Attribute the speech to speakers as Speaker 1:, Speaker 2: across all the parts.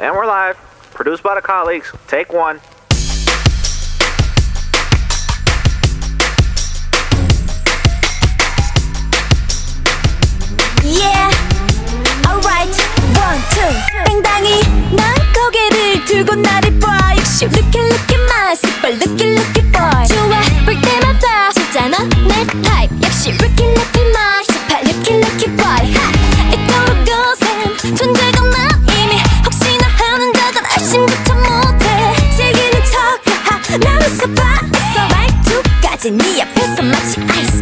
Speaker 1: And we're live. Produced by the colleagues. Take one.
Speaker 2: Yeah. Alright. One, two. 당당히 난 고개를 들고 나를 봐. 역시 look at look at my super look at look at boy. 좋아 볼 때마다 진짜 넌내 타입 역시 look at look at my super look at look at boy. 街にはピュッと待ち合い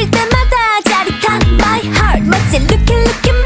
Speaker 2: 칠 때마다 짜릿한 my heart 멋진 looking looking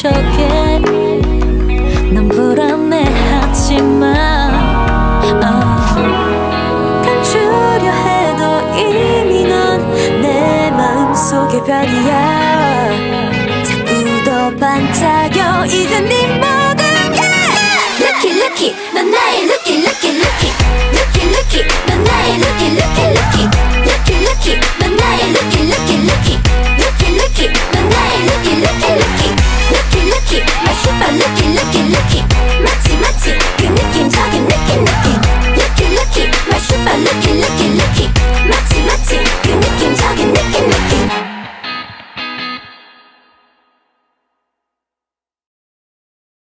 Speaker 2: 척해 난 불안해하지만 어. 감추려 해도 이미 넌 내 마음속의 별이야 자꾸 더 반짝여 이젠 네